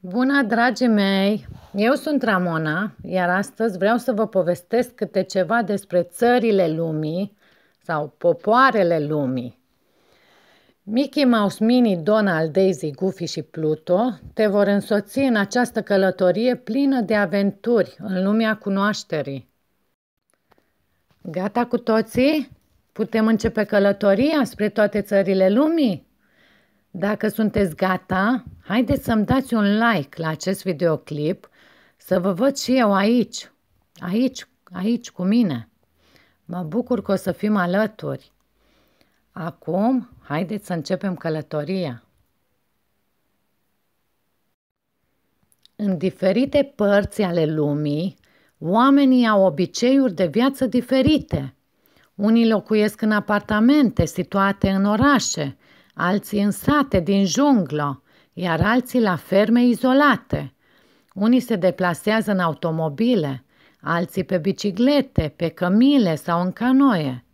Bună, dragii mei! Eu sunt Ramona, iar astăzi vreau să vă povestesc câte ceva despre țările lumii sau popoarele lumii. Mickey Mouse, Minnie, Donald, Daisy, Goofy și Pluto te vor însoți în această călătorie plină de aventuri în lumea cunoașterii. Gata cu toții? Putem începe călătoria spre toate țările lumii? Dacă sunteți gata, haideți să-mi dați un like la acest videoclip, să vă văd și eu aici, aici, aici cu mine. Mă bucur că o să fim alături. Acum, haideți să începem călătoria. În diferite părți ale lumii, oamenii au obiceiuri de viață diferite. Unii locuiesc în apartamente situate în orașe, alții în sate din junglă, iar alții la ferme izolate. Unii se deplasează în automobile, alții pe biciclete, pe cămile sau în canoe.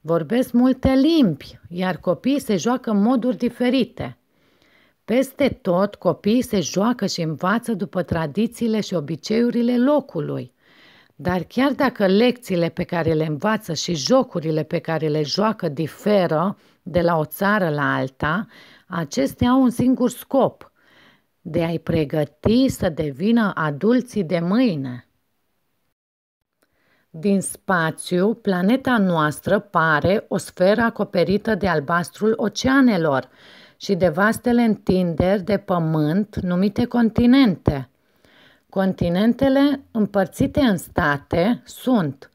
Vorbesc multe limbi, iar copiii se joacă în moduri diferite. Peste tot, copiii se joacă și învață după tradițiile și obiceiurile locului. Dar chiar dacă lecțiile pe care le învață și jocurile pe care le joacă diferă de la o țară la alta, acestea au un singur scop, de a-i pregăti să devină adulții de mâine. Din spațiu, planeta noastră pare o sferă acoperită de albastrul oceanelor și de vastele întinderi de pământ numite continente – Continentele împărțite în state sunt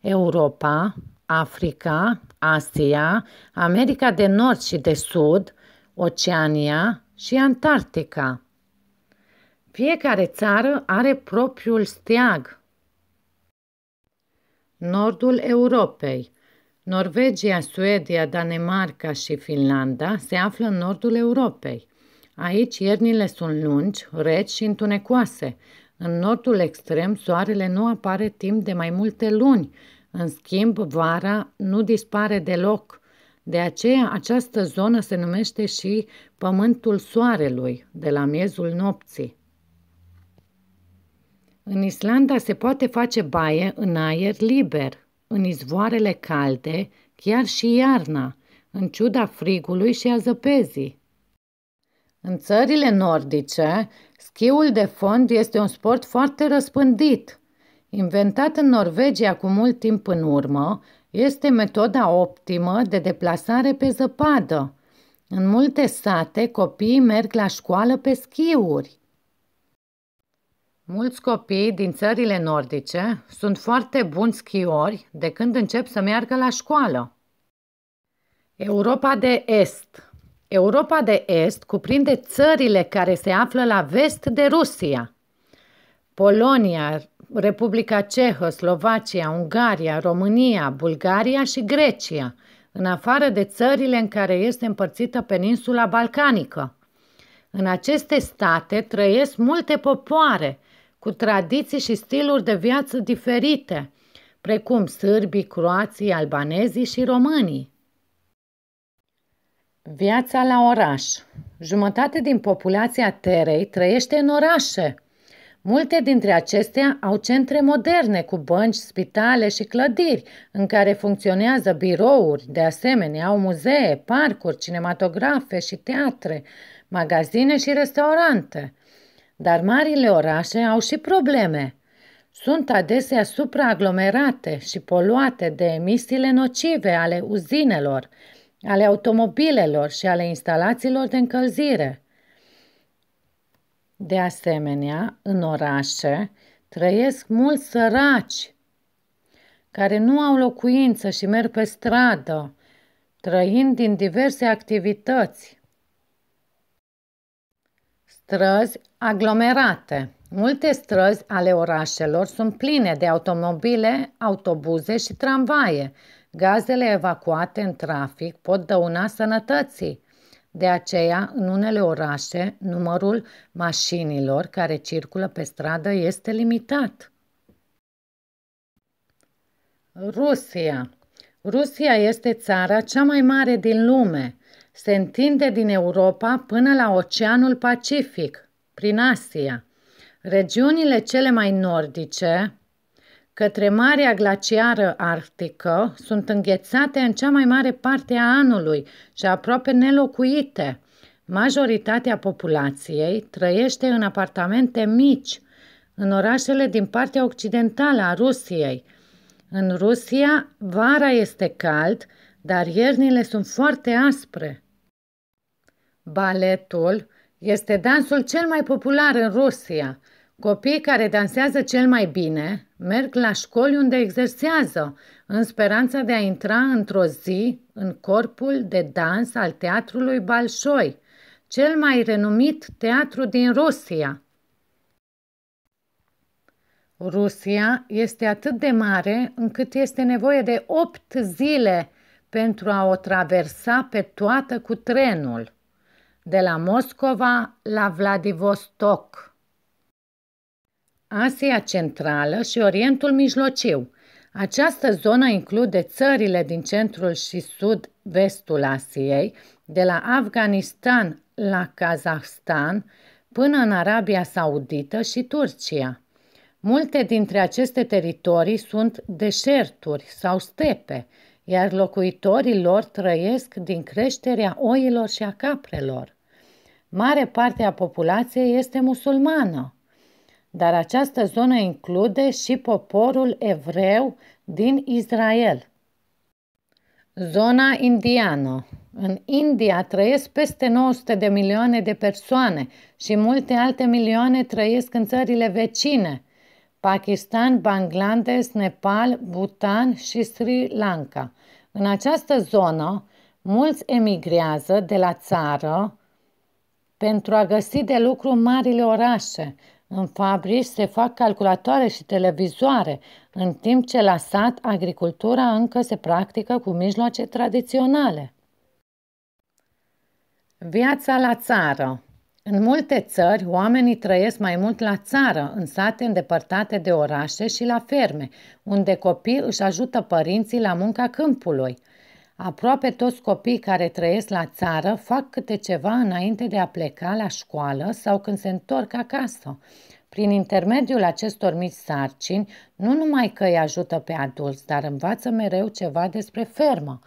Europa, Africa, Asia, America de Nord și de Sud, Oceania și Antarctica. Fiecare țară are propriul steag. Nordul Europei Norvegia, Suedia, Danemarca și Finlanda se află în nordul Europei. Aici iernile sunt lungi, reci și întunecoase, în nordul extrem, soarele nu apare timp de mai multe luni. În schimb, vara nu dispare deloc. De aceea, această zonă se numește și Pământul Soarelui, de la miezul nopții. În Islanda se poate face baie în aer liber, în izvoarele calde, chiar și iarna, în ciuda frigului și a zăpezii. În țările nordice, schiul de fond este un sport foarte răspândit. Inventat în Norvegia cu mult timp în urmă, este metoda optimă de deplasare pe zăpadă. În multe sate, copiii merg la școală pe schiuri. Mulți copii din țările nordice sunt foarte buni schiori de când încep să meargă la școală. Europa de Est Europa de Est cuprinde țările care se află la vest de Rusia. Polonia, Republica Cehă, Slovacia, Ungaria, România, Bulgaria și Grecia, în afară de țările în care este împărțită peninsula balcanică. În aceste state trăiesc multe popoare cu tradiții și stiluri de viață diferite, precum sârbii, croații, albanezii și românii. Viața la oraș. Jumătate din populația Terei trăiește în orașe. Multe dintre acestea au centre moderne cu bănci, spitale și clădiri în care funcționează birouri, de asemenea au muzee, parcuri, cinematografe și teatre, magazine și restaurante. Dar marile orașe au și probleme. Sunt adesea supraaglomerate și poluate de emisiile nocive ale uzinelor, ale automobilelor și ale instalațiilor de încălzire. De asemenea, în orașe trăiesc mulți săraci care nu au locuință și merg pe stradă, trăind din diverse activități. Străzi aglomerate. Multe străzi ale orașelor sunt pline de automobile, autobuze și tramvaie, Gazele evacuate în trafic pot dăuna sănătății. De aceea, în unele orașe, numărul mașinilor care circulă pe stradă este limitat. Rusia Rusia este țara cea mai mare din lume. Se întinde din Europa până la Oceanul Pacific. prin Asia. Regiunile cele mai nordice, către Marea Glaciară Arctică, sunt înghețate în cea mai mare parte a anului și aproape nelocuite. Majoritatea populației trăiește în apartamente mici, în orașele din partea occidentală a Rusiei. În Rusia, vara este cald, dar iernile sunt foarte aspre. Baletul este dansul cel mai popular în Rusia. Copiii care dansează cel mai bine merg la școli unde exersează, în speranța de a intra într-o zi în corpul de dans al teatrului Balșoi, cel mai renumit teatru din Rusia. Rusia este atât de mare încât este nevoie de opt zile pentru a o traversa pe toată cu trenul, de la Moscova la Vladivostok. Asia Centrală și Orientul Mijlociu. Această zonă include țările din centrul și sud-vestul Asiei, de la Afganistan la Kazahstan până în Arabia Saudită și Turcia. Multe dintre aceste teritorii sunt deșerturi sau stepe, iar locuitorii lor trăiesc din creșterea oilor și a caprelor. Mare parte a populației este musulmană, dar această zonă include și poporul evreu din Israel. Zona indiană. În India trăiesc peste 900 de milioane de persoane și multe alte milioane trăiesc în țările vecine – Pakistan, Bangladesh, Nepal, Bhutan și Sri Lanka. În această zonă, mulți emigrează de la țară pentru a găsi de lucru în marile orașe. În fabrici se fac calculatoare și televizoare, în timp ce la sat agricultura încă se practică cu mijloace tradiționale. Viața la țară în multe țări, oamenii trăiesc mai mult la țară, în sate îndepărtate de orașe și la ferme, unde copii își ajută părinții la munca câmpului. Aproape toți copiii care trăiesc la țară fac câte ceva înainte de a pleca la școală sau când se întorc acasă. Prin intermediul acestor mici sarcini, nu numai că îi ajută pe adulți, dar învață mereu ceva despre fermă.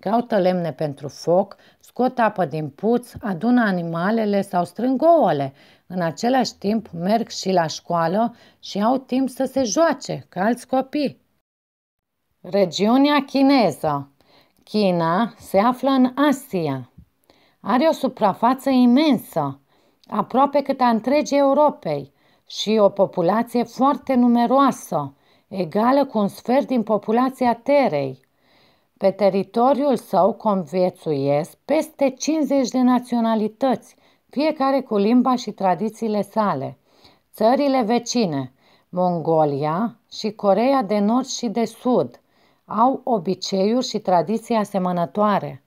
Caută lemne pentru foc, scot apă din puț, adună animalele sau strâng ouăle. În același timp merg și la școală și au timp să se joace, ca alți copii. Regiunea chineză China se află în Asia. Are o suprafață imensă, aproape cât a întregii Europei, și o populație foarte numeroasă, egală cu un sfert din populația Terei. Pe teritoriul său conviețuiesc peste 50 de naționalități, fiecare cu limba și tradițiile sale. Țările vecine, Mongolia și Coreea de Nord și de Sud, au obiceiuri și tradiții asemănătoare.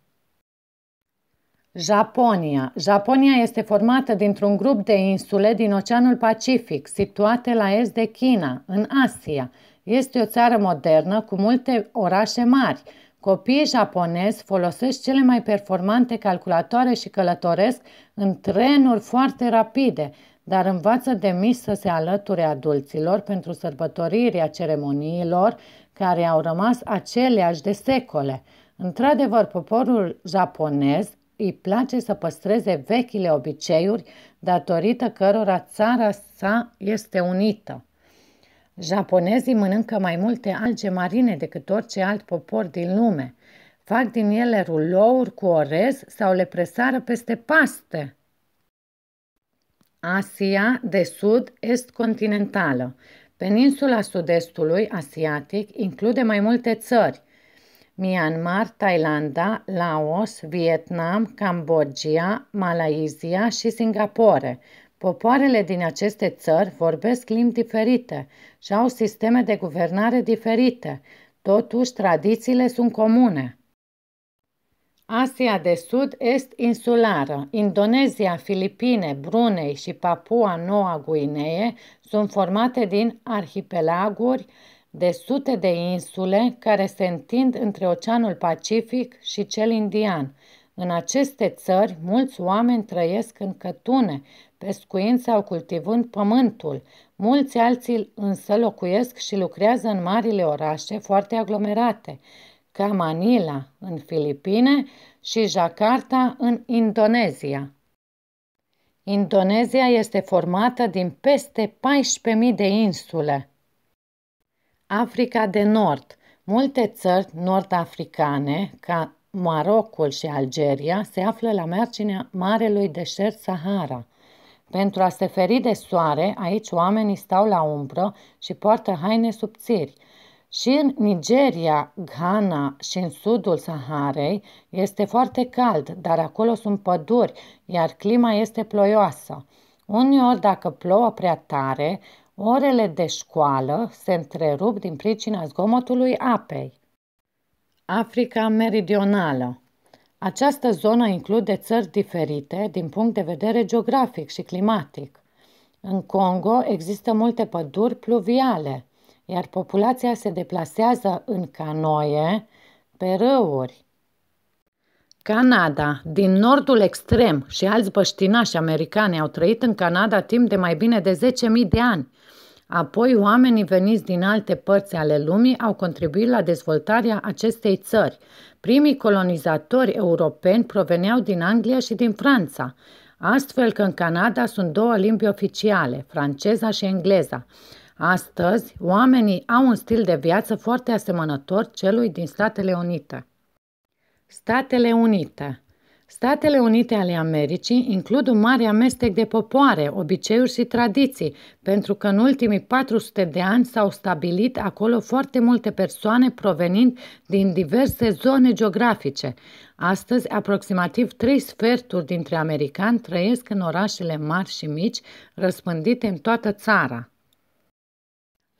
Japonia. Japonia este formată dintr-un grup de insule din Oceanul Pacific, situate la est de China, în Asia. Este o țară modernă cu multe orașe mari, Copiii japonezi folosesc cele mai performante calculatoare și călătoresc în trenuri foarte rapide, dar învață de mici să se alăture adulților pentru sărbătorirea ceremoniilor care au rămas aceleași de secole. Într-adevăr, poporul japonez îi place să păstreze vechile obiceiuri datorită cărora țara sa este unită. Japonezii mănâncă mai multe alge marine decât orice alt popor din lume. Fac din ele rulouri cu orez sau le presară peste paste. Asia de sud-est continentală. Peninsula sud-estului asiatic include mai multe țări. Myanmar, Thailanda, Laos, Vietnam, Cambodgia, Malaysia și Singapore. Popoarele din aceste țări vorbesc limbi diferite și au sisteme de guvernare diferite, totuși tradițiile sunt comune. Asia de Sud est insulară. Indonezia, Filipine, Brunei și Papua Noua Guinee sunt formate din arhipelaguri de sute de insule care se întind între Oceanul Pacific și cel Indian. În aceste țări, mulți oameni trăiesc în cătune, pescuind sau cultivând pământul. Mulți alții însă locuiesc și lucrează în marile orașe foarte aglomerate, ca Manila în Filipine și Jakarta în Indonezia. Indonezia este formată din peste 14.000 de insule. Africa de Nord. Multe țări nord-africane, ca Marocul și Algeria, se află la marginea Marelui Deșert Sahara. Pentru a se feri de soare, aici oamenii stau la umbră și poartă haine subțiri. Și în Nigeria, Ghana și în sudul Saharei este foarte cald, dar acolo sunt păduri, iar clima este ploioasă. Uneori, dacă plouă prea tare, orele de școală se întrerup din pricina zgomotului apei. Africa Meridională Această zonă include țări diferite din punct de vedere geografic și climatic. În Congo există multe păduri pluviale, iar populația se deplasează în canoie pe râuri. Canada, din nordul extrem și alți băștinași americani au trăit în Canada timp de mai bine de 10.000 de ani. Apoi, oamenii veniți din alte părți ale lumii au contribuit la dezvoltarea acestei țări. Primii colonizatori europeni proveneau din Anglia și din Franța, astfel că în Canada sunt două limbi oficiale, franceza și engleza. Astăzi, oamenii au un stil de viață foarte asemănător celui din Statele Unite. Statele Unite Statele Unite ale Americii includ un mare amestec de popoare, obiceiuri și tradiții, pentru că în ultimii 400 de ani s-au stabilit acolo foarte multe persoane provenind din diverse zone geografice. Astăzi, aproximativ trei sferturi dintre americani trăiesc în orașele mari și mici, răspândite în toată țara.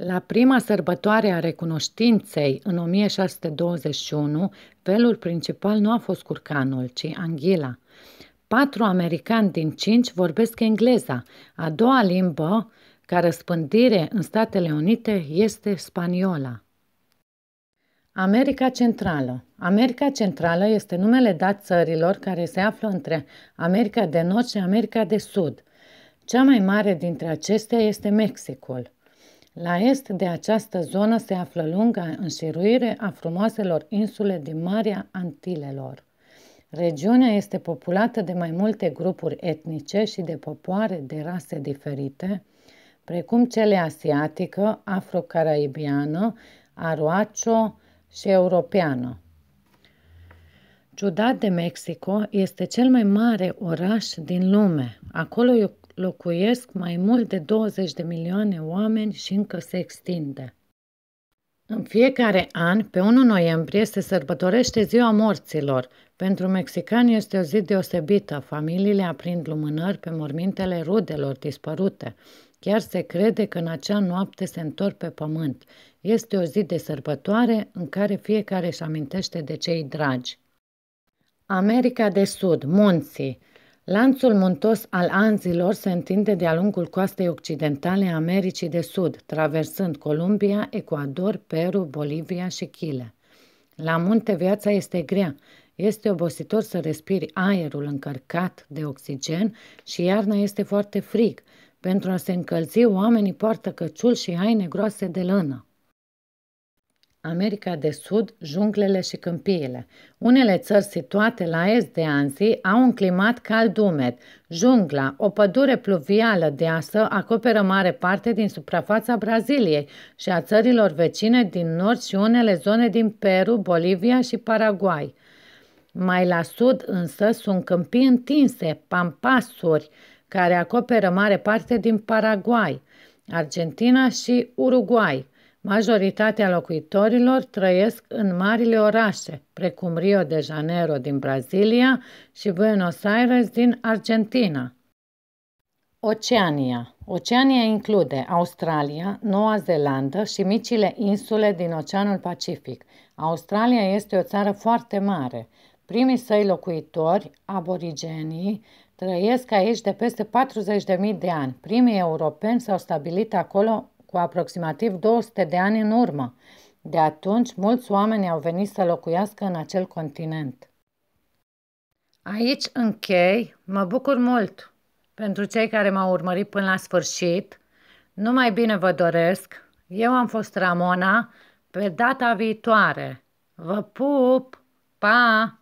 La prima sărbătoare a recunoștinței, în 1621, felul principal nu a fost curcanul, ci anghila. Patru americani din cinci vorbesc engleza. A doua limbă, ca răspândire în Statele Unite, este spaniola. America Centrală America Centrală este numele dat țărilor care se află între America de Nord și America de Sud. Cea mai mare dintre acestea este Mexicul. La est de această zonă se află lunga înșiruire a frumoaselor insule din Marea Antilelor. Regiunea este populată de mai multe grupuri etnice și de popoare de rase diferite, precum cele asiatică, afrocaraibiană, aroacio și europeană. Ciudat de Mexico este cel mai mare oraș din lume. Acolo locuiesc mai mult de 20 de milioane oameni și încă se extinde. În fiecare an, pe 1 noiembrie, se sărbătorește Ziua Morților. Pentru mexicani este o zi deosebită. Familiile aprind lumânări pe mormintele rudelor dispărute. Chiar se crede că în acea noapte se întorc pe pământ. Este o zi de sărbătoare în care fiecare își amintește de cei dragi. America de Sud, munții. Lanțul muntos al Anzilor se întinde de-a lungul coastei occidentale a Americii de Sud, traversând Columbia, Ecuador, Peru, Bolivia și Chile. La munte viața este grea. Este obositor să respiri aerul încărcat de oxigen și iarna este foarte frig. Pentru a se încălzi, oamenii poartă căciul și haine groase de lână. America de Sud, junglele și câmpiile. Unele țări situate la est de Anzi au un climat cald umed. Jungla, o pădure pluvială deasă, acoperă mare parte din suprafața Braziliei și a țărilor vecine din nord și unele zone din Peru, Bolivia și Paraguay. Mai la sud însă sunt câmpii întinse, pampasuri, care acoperă mare parte din Paraguay, Argentina și Uruguay. Majoritatea locuitorilor trăiesc în marile orașe, precum Rio de Janeiro din Brazilia și Buenos Aires din Argentina. Oceania. Oceania include Australia, Noua Zeelandă și micile insule din Oceanul Pacific. Australia este o țară foarte mare. Primii săi locuitori, aborigenii, trăiesc aici de peste 40.000 de ani. Primii europeni s-au stabilit acolo cu aproximativ 200 de ani în urmă. De atunci, mulți oameni au venit să locuiască în acel continent. Aici închei, mă bucur mult pentru cei care m-au urmărit până la sfârșit. Numai bine vă doresc. Eu am fost Ramona. Pe data viitoare. Vă pup! Pa!